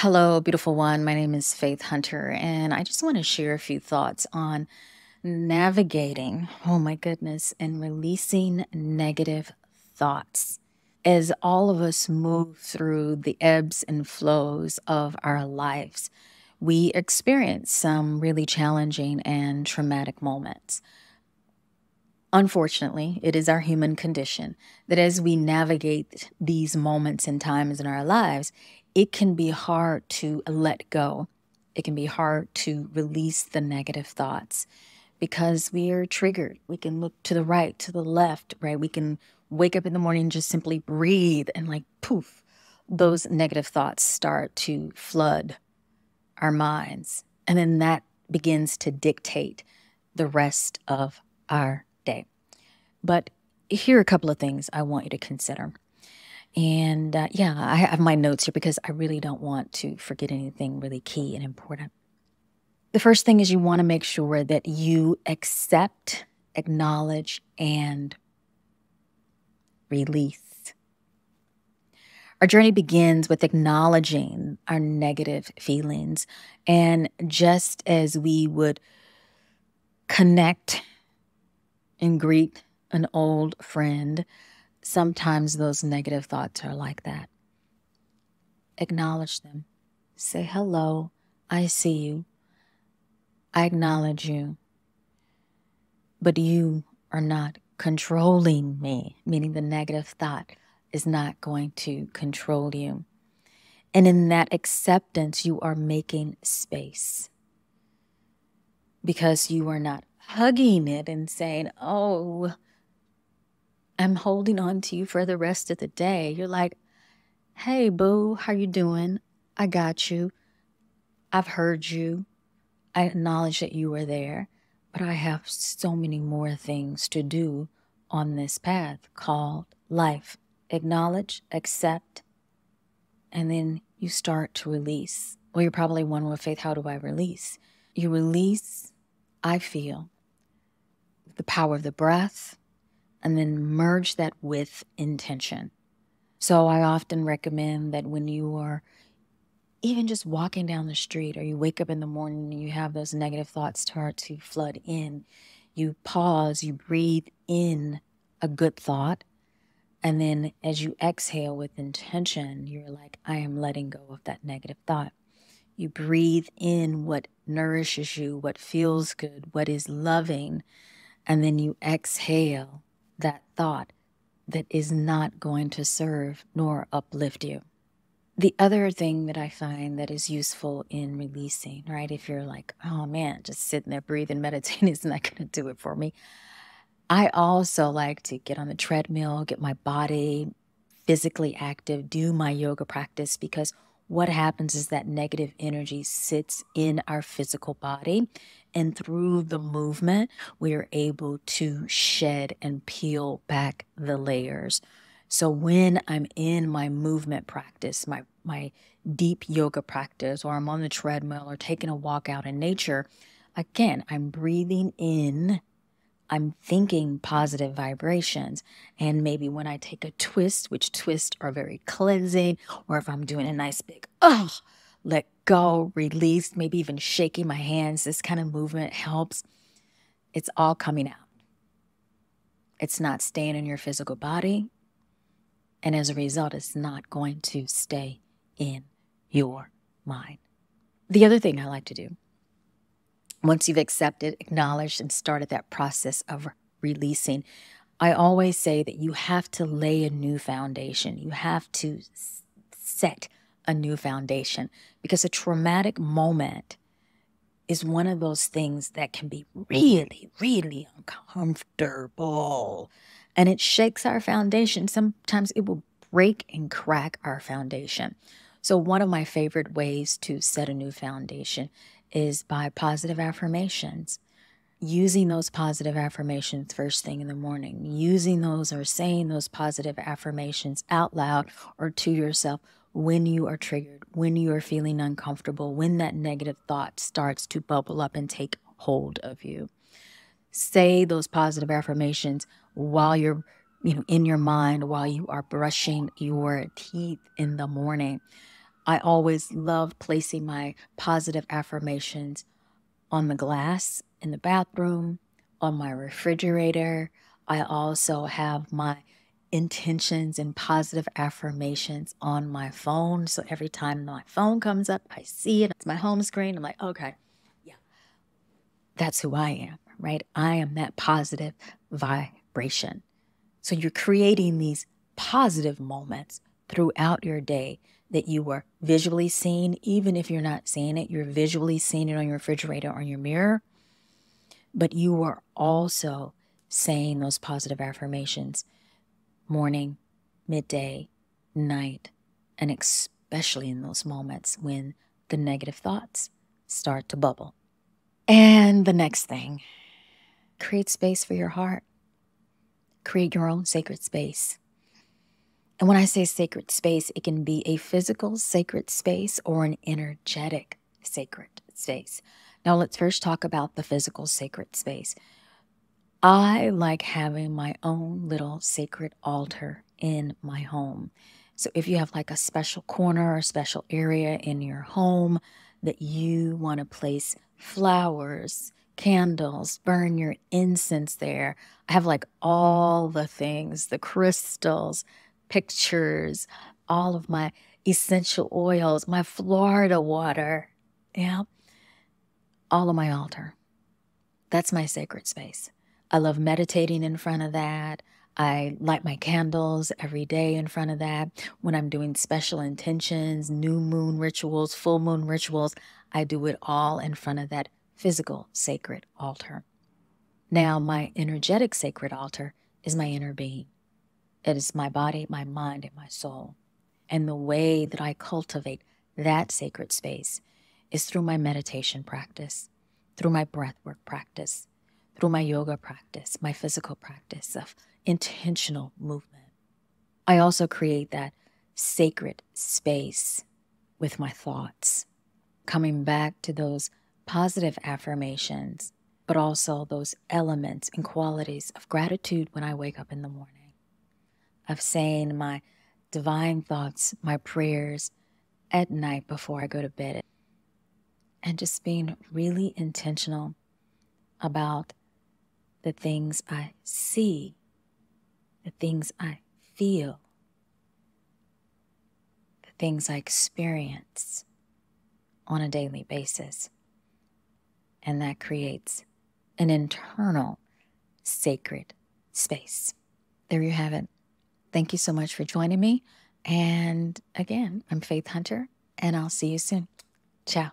Hello, beautiful one. My name is Faith Hunter, and I just want to share a few thoughts on navigating, oh my goodness, and releasing negative thoughts. As all of us move through the ebbs and flows of our lives, we experience some really challenging and traumatic moments. Unfortunately, it is our human condition that as we navigate these moments and times in our lives, it can be hard to let go. It can be hard to release the negative thoughts because we are triggered. We can look to the right, to the left, right? We can wake up in the morning and just simply breathe and, like, poof, those negative thoughts start to flood our minds. And then that begins to dictate the rest of our day. But here are a couple of things I want you to consider. And uh, yeah, I have my notes here because I really don't want to forget anything really key and important. The first thing is you want to make sure that you accept, acknowledge, and release. Our journey begins with acknowledging our negative feelings. And just as we would connect and greet an old friend, sometimes those negative thoughts are like that. Acknowledge them. Say, hello, I see you. I acknowledge you. But you are not controlling me, meaning the negative thought is not going to control you. And in that acceptance, you are making space because you are not hugging it and saying, Oh, I'm holding on to you for the rest of the day. You're like, hey, boo, how you doing? I got you. I've heard you. I acknowledge that you were there, but I have so many more things to do on this path called life. Acknowledge, accept, and then you start to release. Well, you're probably one with Faith, how do I release? You release, I feel, the power of the breath, and then merge that with intention. So I often recommend that when you are even just walking down the street or you wake up in the morning and you have those negative thoughts start to flood in, you pause, you breathe in a good thought. And then as you exhale with intention, you're like, I am letting go of that negative thought. You breathe in what nourishes you, what feels good, what is loving. And then you exhale that thought that is not going to serve nor uplift you. The other thing that I find that is useful in releasing, right? If you're like, oh man, just sitting there breathing, meditating is not going to do it for me. I also like to get on the treadmill, get my body physically active, do my yoga practice because what happens is that negative energy sits in our physical body. And through the movement, we are able to shed and peel back the layers. So when I'm in my movement practice, my, my deep yoga practice, or I'm on the treadmill or taking a walk out in nature, again, I'm breathing in I'm thinking positive vibrations. And maybe when I take a twist, which twists are very cleansing, or if I'm doing a nice big, oh, let go, release, maybe even shaking my hands, this kind of movement helps. It's all coming out. It's not staying in your physical body. And as a result, it's not going to stay in your mind. The other thing I like to do once you've accepted, acknowledged, and started that process of releasing, I always say that you have to lay a new foundation. You have to set a new foundation because a traumatic moment is one of those things that can be really, really uncomfortable. And it shakes our foundation. Sometimes it will break and crack our foundation. So, one of my favorite ways to set a new foundation is by positive affirmations. Using those positive affirmations first thing in the morning, using those or saying those positive affirmations out loud or to yourself when you are triggered, when you are feeling uncomfortable, when that negative thought starts to bubble up and take hold of you. Say those positive affirmations while you're you know in your mind while you are brushing your teeth in the morning I always love placing my positive affirmations on the glass in the bathroom, on my refrigerator. I also have my intentions and positive affirmations on my phone. So every time my phone comes up, I see it. It's my home screen. I'm like, okay, yeah, that's who I am, right? I am that positive vibration. So you're creating these positive moments throughout your day that you were visually seeing, even if you're not seeing it, you're visually seeing it on your refrigerator or your mirror. But you are also saying those positive affirmations morning, midday, night, and especially in those moments when the negative thoughts start to bubble. And the next thing, create space for your heart. Create your own sacred space. And when I say sacred space, it can be a physical sacred space or an energetic sacred space. Now, let's first talk about the physical sacred space. I like having my own little sacred altar in my home. So if you have like a special corner or special area in your home that you want to place flowers, candles, burn your incense there, I have like all the things, the crystals, pictures, all of my essential oils, my Florida water, yeah, all of my altar. That's my sacred space. I love meditating in front of that. I light my candles every day in front of that. When I'm doing special intentions, new moon rituals, full moon rituals, I do it all in front of that physical sacred altar. Now, my energetic sacred altar is my inner being. It is my body, my mind, and my soul. And the way that I cultivate that sacred space is through my meditation practice, through my breathwork practice, through my yoga practice, my physical practice of intentional movement. I also create that sacred space with my thoughts, coming back to those positive affirmations, but also those elements and qualities of gratitude when I wake up in the morning, of saying my divine thoughts, my prayers at night before I go to bed, and just being really intentional about the things I see, the things I feel, the things I experience on a daily basis. And that creates an internal sacred space. There you have it. Thank you so much for joining me. And again, I'm Faith Hunter, and I'll see you soon. Ciao.